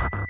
you